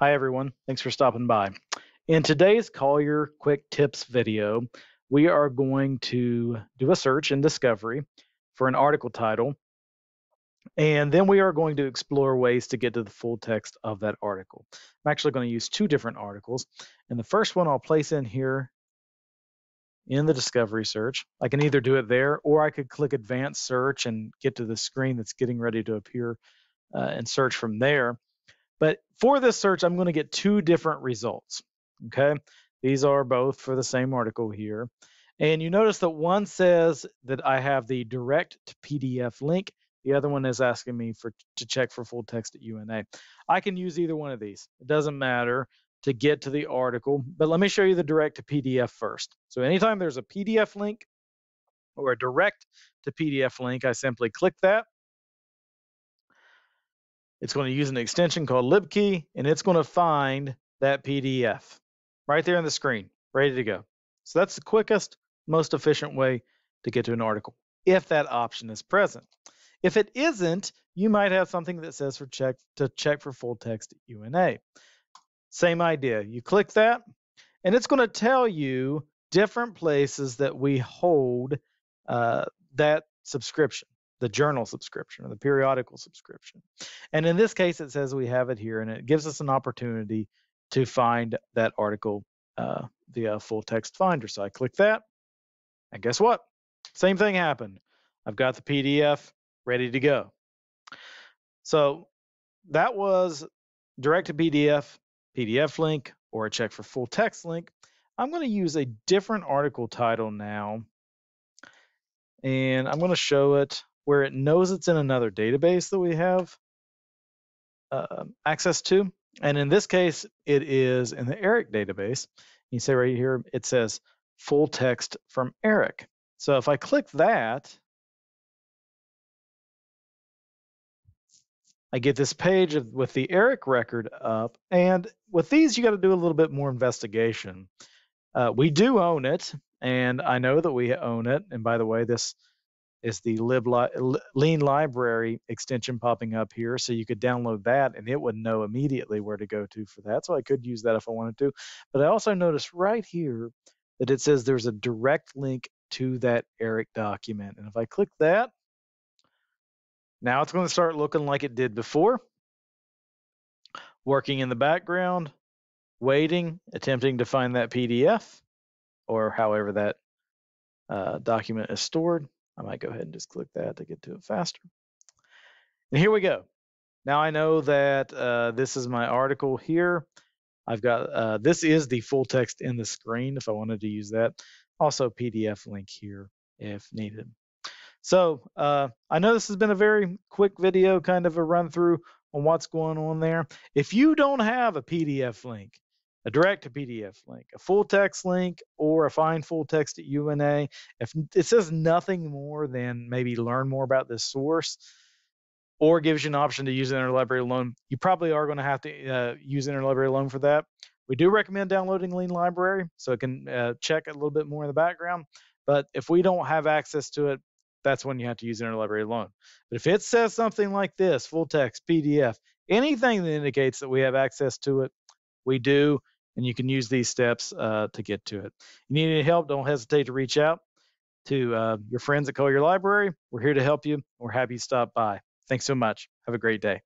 Hi everyone, thanks for stopping by. In today's Collier Quick Tips video, we are going to do a search in Discovery for an article title, and then we are going to explore ways to get to the full text of that article. I'm actually going to use two different articles, and the first one I'll place in here in the Discovery search. I can either do it there, or I could click Advanced Search and get to the screen that's getting ready to appear uh, and search from there. But for this search, I'm going to get two different results. Okay, these are both for the same article here. And you notice that one says that I have the direct to PDF link. The other one is asking me for to check for full text at UNA. I can use either one of these. It doesn't matter to get to the article, but let me show you the direct to PDF first. So anytime there's a PDF link or a direct to PDF link, I simply click that it's going to use an extension called libkey, and it's going to find that PDF right there on the screen, ready to go. So that's the quickest, most efficient way to get to an article, if that option is present. If it isn't, you might have something that says for check to check for full text UNA. Same idea. You click that, and it's going to tell you different places that we hold uh, that subscription the journal subscription or the periodical subscription. And in this case, it says we have it here, and it gives us an opportunity to find that article uh, via full text finder. So I click that, and guess what? Same thing happened. I've got the PDF ready to go. So that was direct to PDF, PDF link, or a check for full text link. I'm going to use a different article title now, and I'm going to show it where it knows it's in another database that we have uh, access to. And in this case, it is in the ERIC database. You say right here, it says full text from ERIC. So if I click that, I get this page with the ERIC record up. And with these, you got to do a little bit more investigation. Uh, we do own it, and I know that we own it. And by the way, this is the lib li- lean library extension popping up here so you could download that and it would know immediately where to go to for that so i could use that if i wanted to. But i also noticed right here that it says there's a direct link to that eric document and if i click that now it's going to start looking like it did before. Working in the background waiting attempting to find that pdf or however that uh, document is stored I might go ahead and just click that to get to it faster. And here we go. Now I know that uh, this is my article here. I've got, uh, this is the full text in the screen if I wanted to use that. Also PDF link here if needed. So uh, I know this has been a very quick video, kind of a run through on what's going on there. If you don't have a PDF link, a direct to PDF link, a full text link, or a find full text at UNA. If it says nothing more than maybe learn more about this source, or gives you an option to use interlibrary loan, you probably are going to have to uh, use interlibrary loan for that. We do recommend downloading Lean Library so it can uh, check a little bit more in the background. But if we don't have access to it, that's when you have to use interlibrary loan. But if it says something like this, full text, PDF, anything that indicates that we have access to it, we do and you can use these steps uh, to get to it. If You need any help, don't hesitate to reach out to uh, your friends at Collier Library. We're here to help you. We're happy you stopped by. Thanks so much. Have a great day.